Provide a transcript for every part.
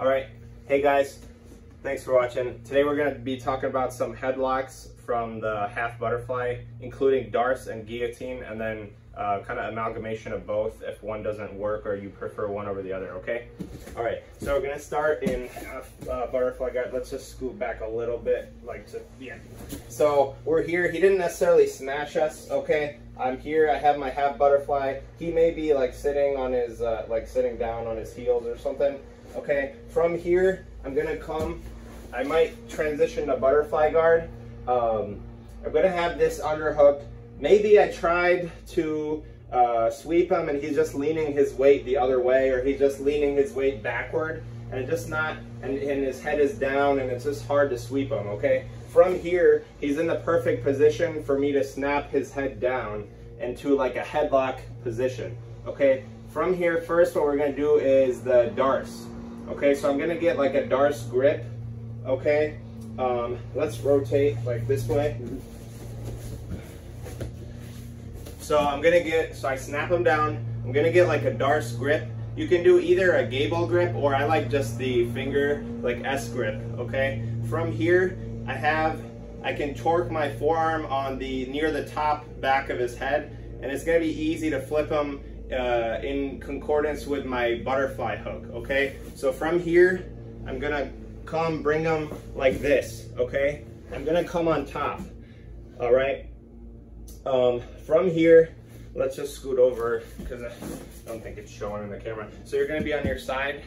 All right, hey guys, thanks for watching. Today we're gonna be talking about some headlocks from the half butterfly, including Darce and guillotine, and then uh, kind of amalgamation of both if one doesn't work or you prefer one over the other, okay? All right, so we're gonna start in half uh, butterfly guard. Let's just scoot back a little bit, like to, yeah. So we're here, he didn't necessarily smash us, okay? I'm here, I have my half butterfly. He may be like sitting on his, uh, like sitting down on his heels or something. Okay, from here, I'm gonna come, I might transition to butterfly guard. Um, I'm gonna have this underhook. Maybe I tried to uh, sweep him and he's just leaning his weight the other way or he's just leaning his weight backward and just not, and, and his head is down and it's just hard to sweep him, okay? From here, he's in the perfect position for me to snap his head down into like a headlock position, okay? From here, first what we're gonna do is the darce. Okay, so I'm gonna get like a darce grip, okay? Um, let's rotate like this way. So I'm gonna get, so I snap them down. I'm gonna get like a darce grip. You can do either a gable grip or I like just the finger, like S grip, okay? From here, I have, I can torque my forearm on the, near the top back of his head and it's gonna be easy to flip him uh, in concordance with my butterfly hook, okay? So from here, I'm gonna come bring them like this, okay? I'm gonna come on top, all right? Um, from here, let's just scoot over because I don't think it's showing in the camera. So you're gonna be on your side.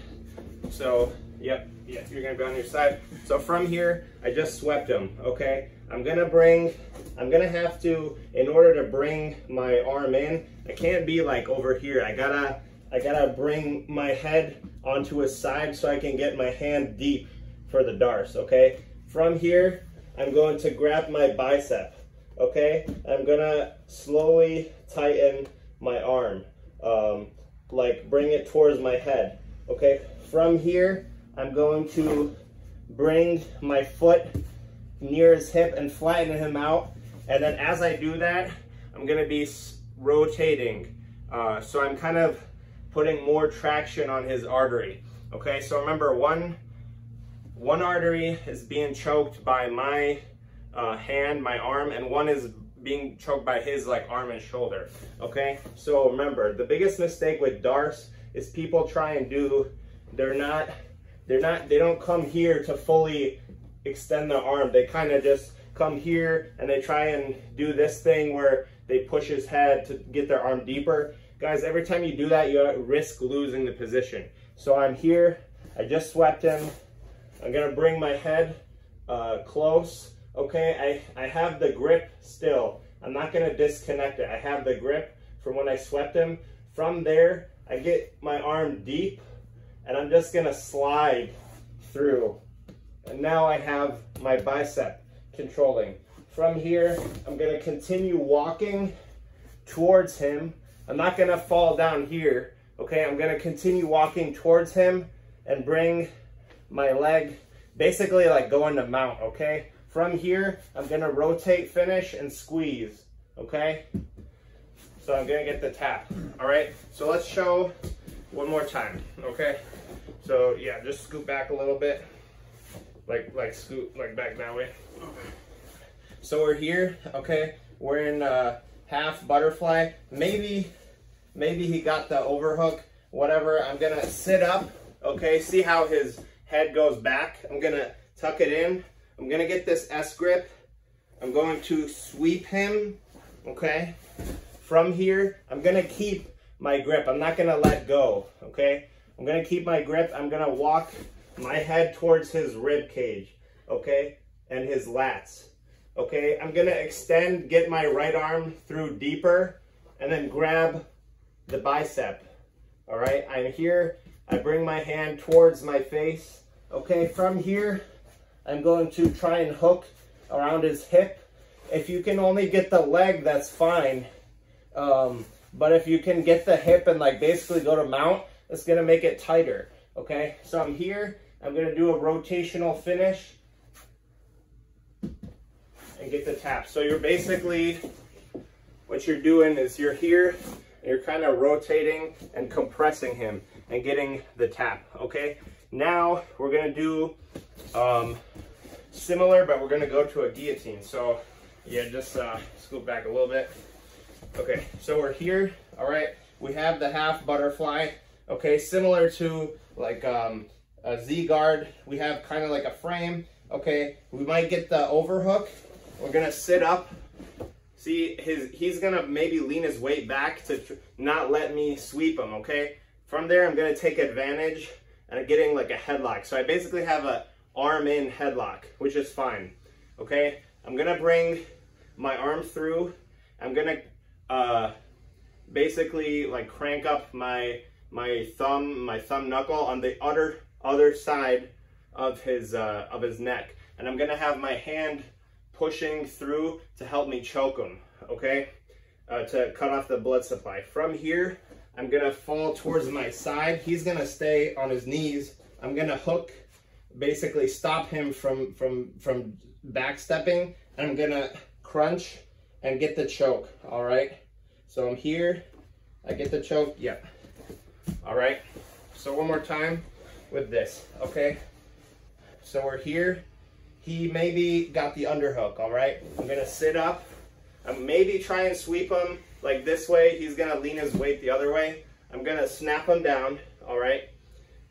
So, yep, yeah, you're gonna be on your side. So from here, I just swept them, okay? I'm gonna bring, I'm gonna have to, in order to bring my arm in, I can't be like over here. I gotta, I gotta bring my head onto his side so I can get my hand deep for the darce, okay? From here, I'm going to grab my bicep, okay? I'm gonna slowly tighten my arm, um, like bring it towards my head, okay? From here, I'm going to bring my foot near his hip and flatten him out. And then as I do that, I'm gonna be rotating. Uh, so I'm kind of putting more traction on his artery. Okay, so remember one, one artery is being choked by my uh, hand, my arm, and one is being choked by his like arm and shoulder. Okay, so remember the biggest mistake with Darce is people try and do, they're not, they're not, they don't come here to fully extend the arm. They kind of just come here and they try and do this thing where they push his head to get their arm deeper. Guys, every time you do that, you risk losing the position. So I'm here, I just swept him. I'm gonna bring my head uh, close. Okay, I, I have the grip still. I'm not gonna disconnect it. I have the grip from when I swept him. From there, I get my arm deep and I'm just gonna slide through. And now I have my bicep controlling. From here, I'm gonna continue walking towards him. I'm not gonna fall down here, okay? I'm gonna continue walking towards him and bring my leg, basically like going to mount, okay? From here, I'm gonna rotate, finish, and squeeze, okay? So I'm gonna get the tap, all right? So let's show one more time, okay? So yeah, just scoot back a little bit, like like scoot like back that way. So we're here, okay? We're in uh, half butterfly. Maybe, maybe he got the overhook, whatever. I'm gonna sit up, okay? See how his head goes back. I'm gonna tuck it in. I'm gonna get this S grip. I'm going to sweep him, okay? From here, I'm gonna keep my grip. I'm not gonna let go, okay? I'm gonna keep my grip. I'm gonna walk my head towards his rib cage, okay? And his lats. Okay, I'm gonna extend, get my right arm through deeper, and then grab the bicep. All right, I'm here. I bring my hand towards my face. Okay, from here, I'm going to try and hook around his hip. If you can only get the leg, that's fine. Um, but if you can get the hip and like basically go to mount, it's gonna make it tighter. Okay, so I'm here. I'm gonna do a rotational finish and get the tap. So you're basically, what you're doing is you're here, and you're kind of rotating and compressing him. and getting the tap, okay? Now we're gonna do um, similar, but we're gonna go to a guillotine. So yeah, just uh, scoot back a little bit. Okay, so we're here, all right? We have the half butterfly, okay? Similar to like um, a Z-guard, we have kind of like a frame, okay? We might get the overhook. We're gonna sit up. See, his he's gonna maybe lean his weight back to not let me sweep him, okay? From there, I'm gonna take advantage and I'm getting like a headlock. So I basically have a arm in headlock, which is fine, okay? I'm gonna bring my arm through. I'm gonna uh, basically like crank up my my thumb, my thumb knuckle on the other other side of his uh, of his neck, and I'm gonna have my hand pushing through to help me choke him. Okay, uh, to cut off the blood supply. From here, I'm gonna fall towards my side. He's gonna stay on his knees. I'm gonna hook, basically stop him from from from backstepping, and I'm gonna crunch and get the choke. All right. So I'm here. I get the choke. Yep. All right. So one more time with this. Okay. So we're here. He maybe got the underhook. All right. I'm gonna sit up. I'm maybe try and sweep him like this way. He's gonna lean his weight the other way. I'm gonna snap him down. All right.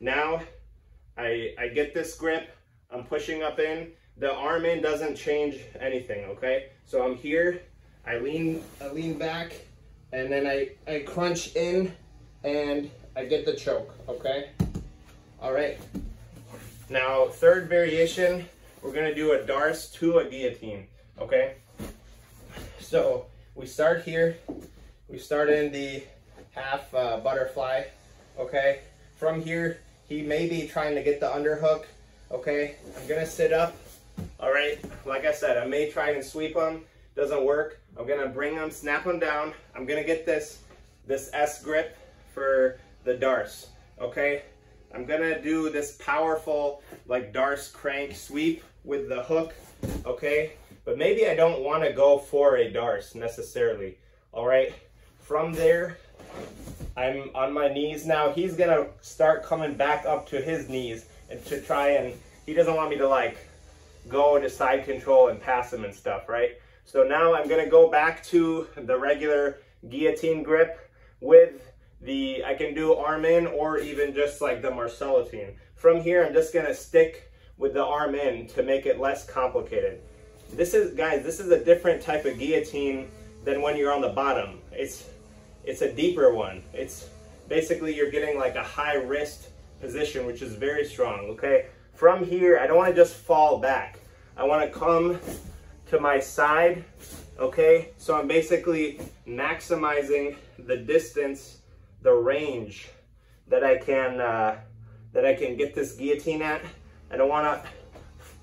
Now I I get this grip. I'm pushing up in. The arm in doesn't change anything. Okay. So I'm here. I lean I lean back and then I, I crunch in and I get the choke, okay? All right. Now, third variation, we're gonna do a Darce to a guillotine, okay? So, we start here. We start in the half uh, butterfly, okay? From here, he may be trying to get the underhook, okay? I'm gonna sit up, all right? Like I said, I may try and sweep him, doesn't work. I'm gonna bring him, snap him down. I'm gonna get this, this S grip for the darce, okay? I'm gonna do this powerful like Darce crank sweep with the hook, okay? But maybe I don't wanna go for a Darce necessarily, all right? From there, I'm on my knees now. He's gonna start coming back up to his knees and to try and, he doesn't want me to like go into side control and pass him and stuff, right? So now I'm gonna go back to the regular guillotine grip with the, I can do arm in or even just like the Marcellotine. From here, I'm just gonna stick with the arm in to make it less complicated. This is, guys, this is a different type of guillotine than when you're on the bottom. It's, it's a deeper one. It's basically you're getting like a high wrist position, which is very strong, okay? From here, I don't wanna just fall back. I wanna come to my side, okay? So I'm basically maximizing the distance, the range that I can, uh, that I can get this guillotine at. I don't wanna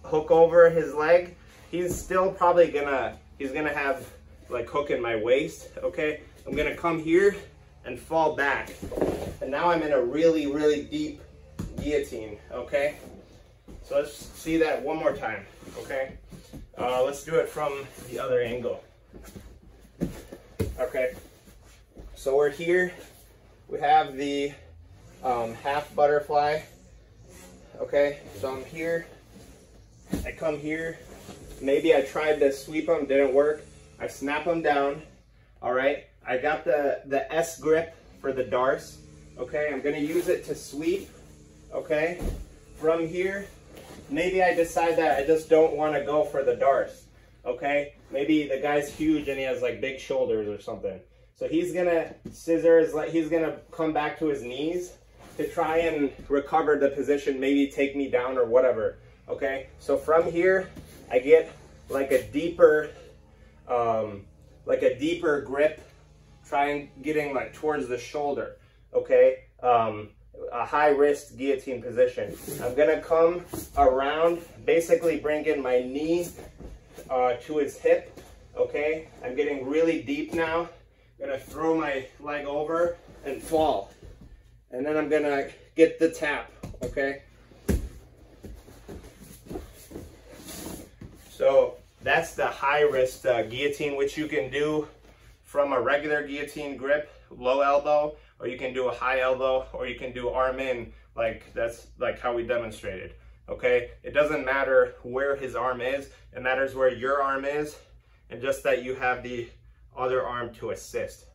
hook over his leg. He's still probably gonna, he's gonna have like hook in my waist, okay? I'm gonna come here and fall back. And now I'm in a really, really deep guillotine, okay? So let's see that one more time, okay? Uh, let's do it from the other angle. Okay, so we're here. We have the um, half butterfly. Okay, so I'm here. I come here. Maybe I tried to sweep them, didn't work. I snap them down. All right, I got the, the S grip for the Darce. Okay, I'm gonna use it to sweep. Okay, from here, maybe I decide that I just don't want to go for the Darce. Okay, maybe the guy's huge and he has like big shoulders or something. So he's gonna scissors, like he's gonna come back to his knees to try and recover the position, maybe take me down or whatever. Okay, so from here, I get like a deeper, um, like a deeper grip, trying getting like towards the shoulder. Okay, um, a high wrist guillotine position. I'm gonna come around, basically bring in my knee uh, to his hip, okay? I'm getting really deep now. Gonna throw my leg over and fall. And then I'm gonna get the tap, okay? So that's the high wrist uh, guillotine, which you can do from a regular guillotine grip, low elbow, or you can do a high elbow, or you can do arm in, like that's like how we demonstrated. Okay, it doesn't matter where his arm is, it matters where your arm is, and just that you have the other arm to assist.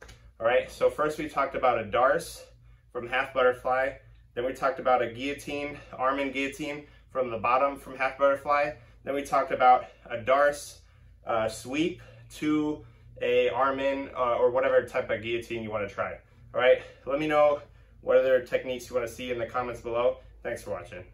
All right, so first we talked about a Darce from half butterfly, then we talked about a guillotine, arm in guillotine from the bottom from half butterfly, then we talked about a Darce uh, sweep to a arm in uh, or whatever type of guillotine you want to try. All right, let me know what other techniques you want to see in the comments below. Thanks for watching.